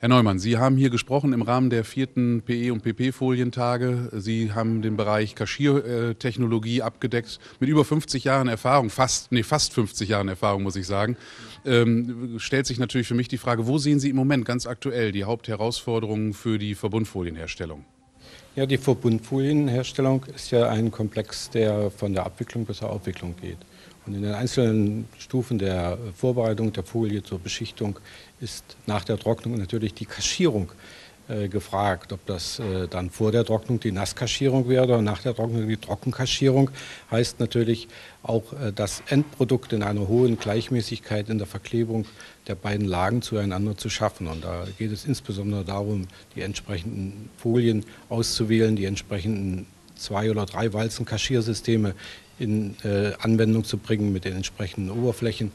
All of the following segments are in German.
Herr Neumann, Sie haben hier gesprochen im Rahmen der vierten PE- und PP-Folientage. Sie haben den Bereich Kaschiertechnologie abgedeckt mit über 50 Jahren Erfahrung, fast, nee, fast 50 Jahren Erfahrung, muss ich sagen. Ähm, stellt sich natürlich für mich die Frage, wo sehen Sie im Moment ganz aktuell die Hauptherausforderungen für die Verbundfolienherstellung? Ja, die Verbundfolienherstellung ist ja ein Komplex, der von der Abwicklung bis zur Aufwicklung geht. Und in den einzelnen Stufen der Vorbereitung der Folie zur Beschichtung ist nach der Trocknung natürlich die Kaschierung äh, gefragt, ob das äh, dann vor der Trocknung die Nasskaschierung wäre oder nach der Trocknung die Trockenkaschierung. Heißt natürlich auch äh, das Endprodukt in einer hohen Gleichmäßigkeit in der Verklebung der beiden Lagen zueinander zu schaffen. Und da geht es insbesondere darum, die entsprechenden Folien auszuwählen, die entsprechenden zwei oder drei Walzenkaschiersysteme in äh, Anwendung zu bringen mit den entsprechenden Oberflächen,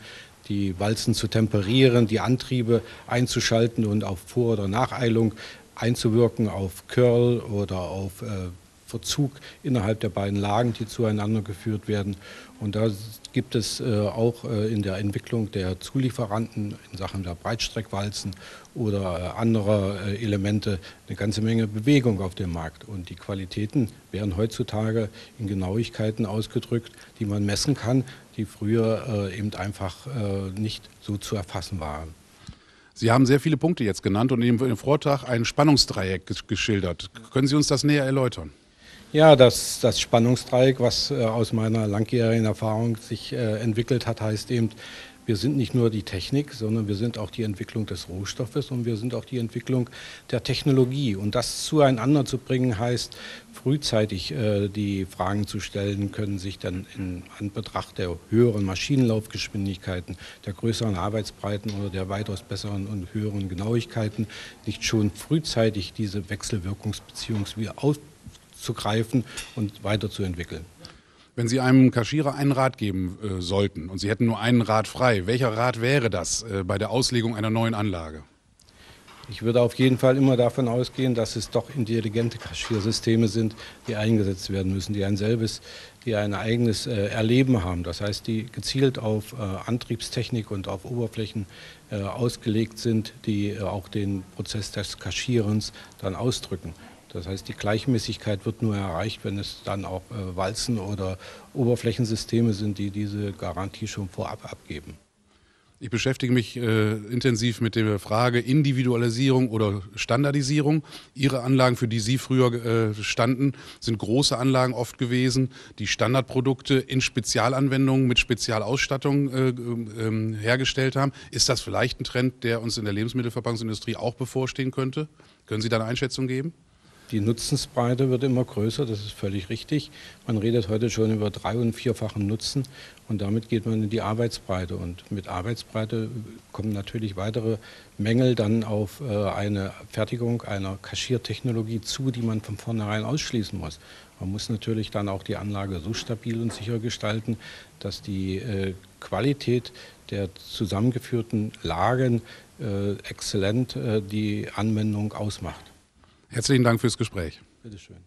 die Walzen zu temperieren, die Antriebe einzuschalten und auf Vor- oder Nacheilung einzuwirken, auf Curl oder auf äh, Verzug innerhalb der beiden Lagen, die zueinander geführt werden. Und da gibt es äh, auch äh, in der Entwicklung der Zulieferanten in Sachen der Breitstreckwalzen oder äh, anderer Elemente eine ganze Menge Bewegung auf dem Markt. Und die Qualitäten werden heutzutage in Genauigkeiten ausgedrückt, die man messen kann, die früher eben einfach nicht so zu erfassen waren. Sie haben sehr viele Punkte jetzt genannt und in Ihrem Vortrag ein Spannungsdreieck geschildert. Können Sie uns das näher erläutern? Ja, das, das Spannungsdreieck, was äh, aus meiner langjährigen Erfahrung sich äh, entwickelt hat, heißt eben, wir sind nicht nur die Technik, sondern wir sind auch die Entwicklung des Rohstoffes und wir sind auch die Entwicklung der Technologie. Und das zueinander zu bringen, heißt frühzeitig äh, die Fragen zu stellen, können sich dann in Anbetracht der höheren Maschinenlaufgeschwindigkeiten, der größeren Arbeitsbreiten oder der weitaus besseren und höheren Genauigkeiten nicht schon frühzeitig diese Wechselwirkungsbeziehungen wieder aufbauen aufzugreifen und weiterzuentwickeln. Wenn Sie einem Kaschierer einen Rat geben äh, sollten und Sie hätten nur einen Rat frei, welcher Rat wäre das äh, bei der Auslegung einer neuen Anlage? Ich würde auf jeden Fall immer davon ausgehen, dass es doch intelligente Kaschiersysteme sind, die eingesetzt werden müssen, die ein selbes, die ein eigenes äh, Erleben haben. Das heißt, die gezielt auf äh, Antriebstechnik und auf Oberflächen äh, ausgelegt sind, die äh, auch den Prozess des Kaschierens dann ausdrücken. Das heißt, die Gleichmäßigkeit wird nur erreicht, wenn es dann auch äh, Walzen oder Oberflächensysteme sind, die diese Garantie schon vorab abgeben. Ich beschäftige mich äh, intensiv mit der Frage Individualisierung oder Standardisierung. Ihre Anlagen, für die Sie früher äh, standen, sind große Anlagen oft gewesen, die Standardprodukte in Spezialanwendungen mit Spezialausstattung äh, ähm, hergestellt haben. Ist das vielleicht ein Trend, der uns in der Lebensmittelverpackungsindustrie auch bevorstehen könnte? Können Sie da eine Einschätzung geben? Die Nutzensbreite wird immer größer, das ist völlig richtig. Man redet heute schon über drei- und vierfachen Nutzen und damit geht man in die Arbeitsbreite. Und mit Arbeitsbreite kommen natürlich weitere Mängel dann auf äh, eine Fertigung einer Kaschiertechnologie zu, die man von vornherein ausschließen muss. Man muss natürlich dann auch die Anlage so stabil und sicher gestalten, dass die äh, Qualität der zusammengeführten Lagen äh, exzellent die Anwendung ausmacht. Herzlichen Dank fürs Gespräch. Bitteschön.